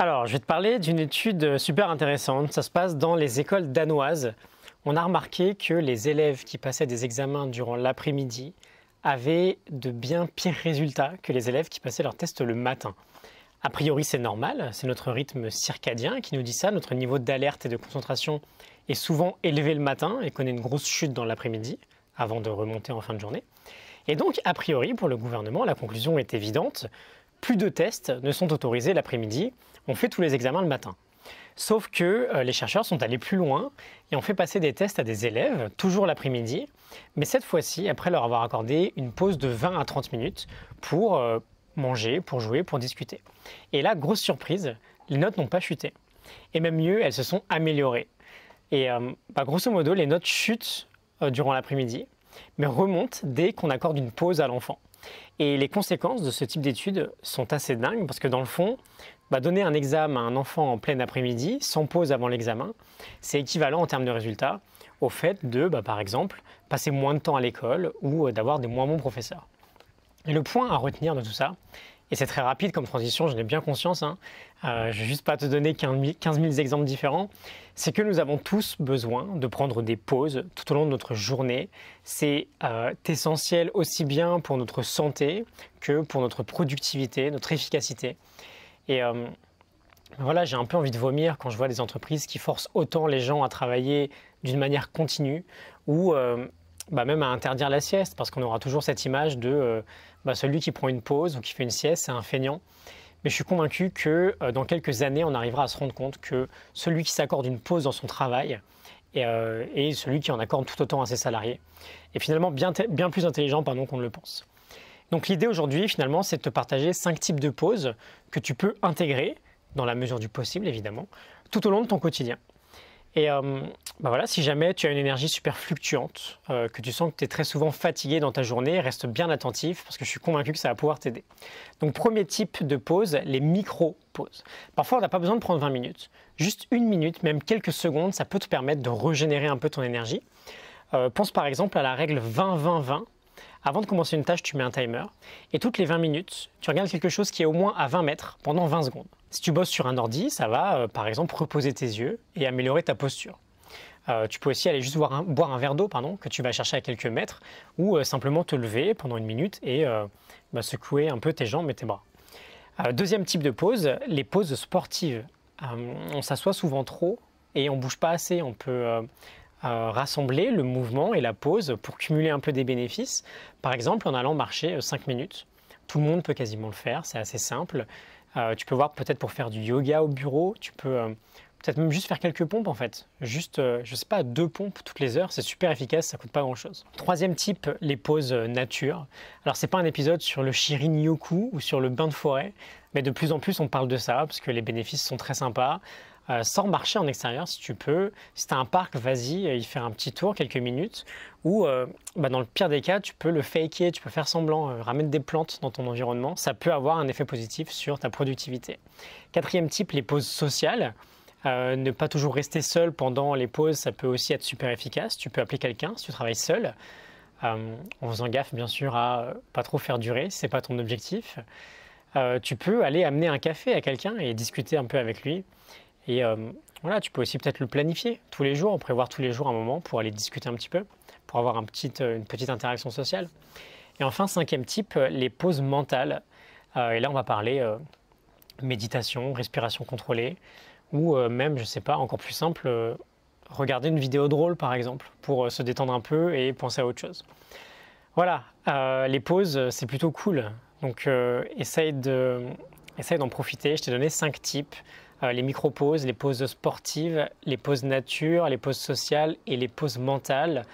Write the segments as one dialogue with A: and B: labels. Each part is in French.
A: Alors, je vais te parler d'une étude super intéressante. Ça se passe dans les écoles danoises. On a remarqué que les élèves qui passaient des examens durant l'après-midi avaient de bien pires résultats que les élèves qui passaient leurs tests le matin. A priori, c'est normal, c'est notre rythme circadien qui nous dit ça. Notre niveau d'alerte et de concentration est souvent élevé le matin et connaît une grosse chute dans l'après-midi avant de remonter en fin de journée. Et donc, a priori, pour le gouvernement, la conclusion est évidente plus de tests ne sont autorisés l'après-midi. On fait tous les examens le matin. Sauf que euh, les chercheurs sont allés plus loin et ont fait passer des tests à des élèves, toujours l'après-midi, mais cette fois-ci après leur avoir accordé une pause de 20 à 30 minutes pour euh, manger, pour jouer, pour discuter. Et là, grosse surprise, les notes n'ont pas chuté. Et même mieux, elles se sont améliorées. Et euh, bah, grosso modo, les notes chutent durant l'après-midi, mais remontent dès qu'on accorde une pause à l'enfant. Et les conséquences de ce type d'études sont assez dingues parce que dans le fond, bah, donner un examen à un enfant en plein après-midi, sans pause avant l'examen, c'est équivalent en termes de résultats au fait de, bah, par exemple, passer moins de temps à l'école ou euh, d'avoir des moins bons professeurs. Et le point à retenir de tout ça, et c'est très rapide comme transition, j'en ai bien conscience. Hein. Euh, je ne vais juste pas te donner 15 000 exemples différents. C'est que nous avons tous besoin de prendre des pauses tout au long de notre journée. C'est euh, essentiel aussi bien pour notre santé que pour notre productivité, notre efficacité. Et euh, voilà, j'ai un peu envie de vomir quand je vois des entreprises qui forcent autant les gens à travailler d'une manière continue ou bah, même à interdire la sieste, parce qu'on aura toujours cette image de bah, celui qui prend une pause ou qui fait une sieste, c'est un feignant. Mais je suis convaincu que euh, dans quelques années, on arrivera à se rendre compte que celui qui s'accorde une pause dans son travail est, euh, celui qui en accorde tout autant à ses salariés est finalement bien, bien plus intelligent pardon, qu'on ne le pense. Donc l'idée aujourd'hui, finalement, c'est de te partager cinq types de pauses que tu peux intégrer, dans la mesure du possible évidemment, tout au long de ton quotidien. Et euh, bah voilà, si jamais tu as une énergie super fluctuante, euh, que tu sens que tu es très souvent fatigué dans ta journée, reste bien attentif parce que je suis convaincu que ça va pouvoir t'aider. Donc premier type de pause, les micro-pauses. Parfois on n'a pas besoin de prendre 20 minutes. Juste une minute, même quelques secondes, ça peut te permettre de régénérer un peu ton énergie. Euh, pense par exemple à la règle 20-20-20 avant de commencer une tâche, tu mets un timer et toutes les 20 minutes, tu regardes quelque chose qui est au moins à 20 mètres pendant 20 secondes. Si tu bosses sur un ordi, ça va euh, par exemple reposer tes yeux et améliorer ta posture. Euh, tu peux aussi aller juste boire un, verre d'eau pardon, que tu vas chercher à quelques mètres ou euh, simplement te lever pendant une minute et bah, secouer un peu tes jambes et tes bras. deuxième type de pause, les pauses sportives. on s'assoit souvent trop et on bouge pas assez. On peut rassembler le mouvement et la pause pour cumuler un peu des bénéfices. Par exemple, en allant marcher 5 minutes. Tout le monde peut quasiment le faire, c'est assez simple. Euh, tu peux voir peut-être pour faire du yoga au bureau, tu peux euh, peut-être même juste faire quelques pompes en fait. Juste, euh, je sais pas, deux pompes toutes les heures, c'est super efficace, ça coûte pas grand-chose. Troisième type, les pauses nature. Alors c'est pas un épisode sur le Shirin Yoku ou sur le bain de forêt, mais de plus en plus on parle de ça parce que les bénéfices sont très sympas. Euh, sans marcher en extérieur si tu peux. Si tu as un parc, vas-y, y faire un petit tour, quelques minutes. Ou euh, bah, dans le pire des cas, tu peux le faker, tu peux faire semblant, euh, ramener des plantes dans ton environnement. Ça peut avoir un effet positif sur ta productivité. Quatrième type, les pauses sociales. ne pas toujours rester seul pendant les pauses, ça peut aussi être super efficace. Tu peux appeler quelqu'un si tu travailles seul, en faisant gaffe bien sûr à pas trop faire durer si c'est pas ton objectif. tu peux aller amener un café à quelqu'un et discuter un peu avec lui. Et euh, voilà, tu peux aussi peut-être le planifier tous les jours, prévoir tous les jours un moment pour aller discuter un petit peu, pour avoir euh, une petite interaction sociale. Et enfin, cinquième type, euh, les pauses mentales. et là, on va parler méditation, respiration contrôlée, ou même, je ne sais pas, encore plus simple, regarder une vidéo drôle par exemple, pour se détendre un peu et penser à autre chose. Voilà, les pauses, c'est plutôt cool. Donc, essaye d'en profiter. Je t'ai donné cinq types. Euh, les micro-pauses, les pauses sportives, les pauses nature, les pauses sociales et les pauses mentales.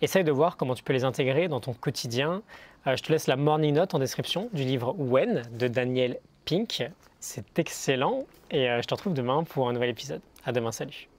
A: Essaye de voir comment tu peux les intégrer dans ton quotidien. Euh, je te laisse la morning note en description du livre When de Daniel Pink. C'est excellent et euh, je te retrouve demain pour un nouvel épisode. À demain, salut.